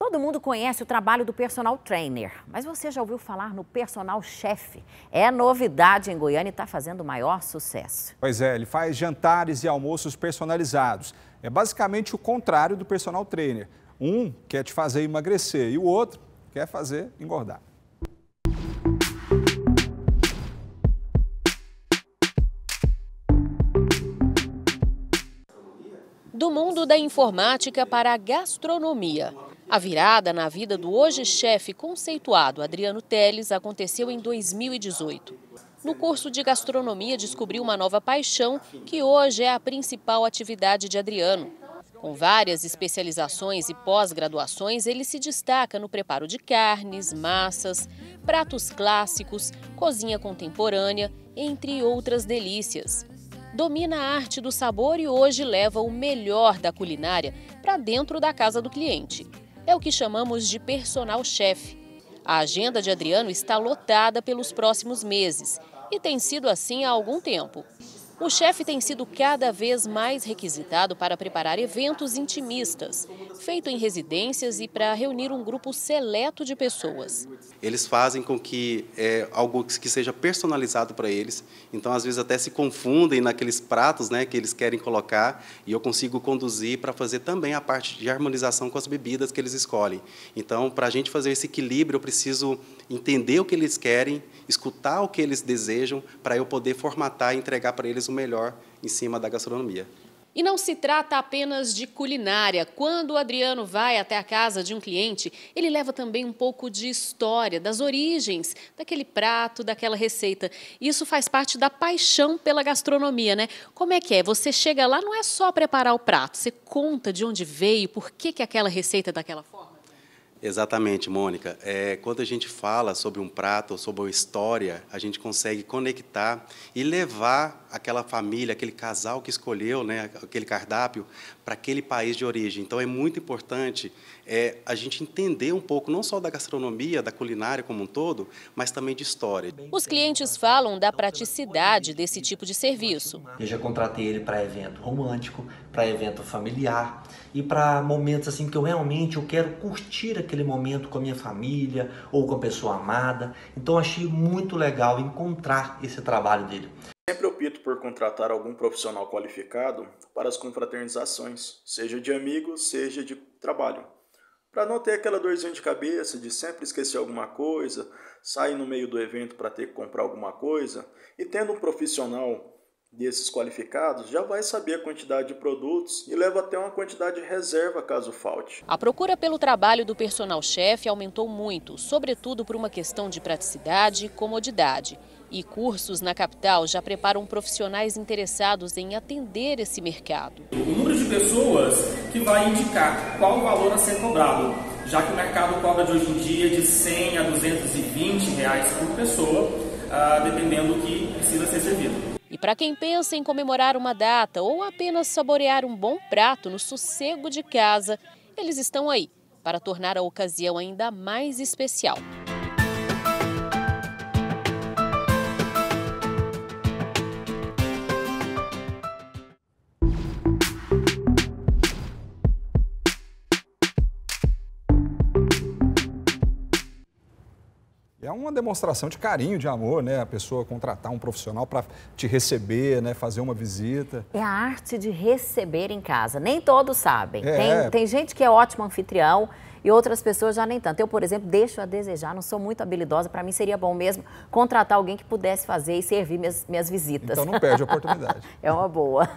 Todo mundo conhece o trabalho do personal trainer, mas você já ouviu falar no personal chefe? É novidade em Goiânia e está fazendo maior sucesso. Pois é, ele faz jantares e almoços personalizados. É basicamente o contrário do personal trainer. Um quer te fazer emagrecer e o outro quer fazer engordar. Do mundo da informática para a gastronomia. A virada na vida do hoje chefe conceituado Adriano Teles aconteceu em 2018. No curso de gastronomia descobriu uma nova paixão que hoje é a principal atividade de Adriano. Com várias especializações e pós-graduações, ele se destaca no preparo de carnes, massas, pratos clássicos, cozinha contemporânea, entre outras delícias. Domina a arte do sabor e hoje leva o melhor da culinária para dentro da casa do cliente é o que chamamos de personal chefe. A agenda de Adriano está lotada pelos próximos meses e tem sido assim há algum tempo. O chefe tem sido cada vez mais requisitado para preparar eventos intimistas, feito em residências e para reunir um grupo seleto de pessoas. Eles fazem com que é, algo que seja personalizado para eles, então às vezes até se confundem naqueles pratos né, que eles querem colocar e eu consigo conduzir para fazer também a parte de harmonização com as bebidas que eles escolhem. Então, para a gente fazer esse equilíbrio, eu preciso entender o que eles querem, escutar o que eles desejam, para eu poder formatar e entregar para eles o melhor em cima da gastronomia. E não se trata apenas de culinária. Quando o Adriano vai até a casa de um cliente, ele leva também um pouco de história, das origens daquele prato, daquela receita. Isso faz parte da paixão pela gastronomia, né? Como é que é? Você chega lá, não é só preparar o prato, você conta de onde veio, por que, que aquela receita é daquela forma? Exatamente, Mônica. É, quando a gente fala sobre um prato ou sobre uma história, a gente consegue conectar e levar aquela família, aquele casal que escolheu né, aquele cardápio para aquele país de origem. Então, é muito importante é, a gente entender um pouco, não só da gastronomia, da culinária como um todo, mas também de história. Os clientes falam da praticidade desse tipo de serviço. Eu já contratei ele para evento romântico, para evento familiar e para momentos assim que eu realmente eu quero curtir aquele momento com a minha família ou com a pessoa amada. Então achei muito legal encontrar esse trabalho dele. Sempre opto por contratar algum profissional qualificado para as confraternizações, seja de amigos, seja de trabalho. Para não ter aquela dorzinha de cabeça de sempre esquecer alguma coisa, sair no meio do evento para ter que comprar alguma coisa, e tendo um profissional desses qualificados já vai saber a quantidade de produtos e leva até uma quantidade de reserva caso falte. A procura pelo trabalho do personal chefe aumentou muito, sobretudo por uma questão de praticidade e comodidade. E cursos na capital já preparam profissionais interessados em atender esse mercado. O número de pessoas que vai indicar qual o valor a ser cobrado, já que o mercado cobra de hoje em dia de 100 a 220 reais por pessoa, ah, dependendo do que precisa ser servido. E para quem pensa em comemorar uma data ou apenas saborear um bom prato no sossego de casa, eles estão aí para tornar a ocasião ainda mais especial. É uma demonstração de carinho, de amor, né? A pessoa contratar um profissional para te receber, né? Fazer uma visita. É a arte de receber em casa. Nem todos sabem. É. Tem, tem gente que é ótimo anfitrião e outras pessoas já nem tanto. Eu, por exemplo, deixo a desejar, não sou muito habilidosa. Para mim seria bom mesmo contratar alguém que pudesse fazer e servir minhas, minhas visitas. Então não perde a oportunidade. é uma boa.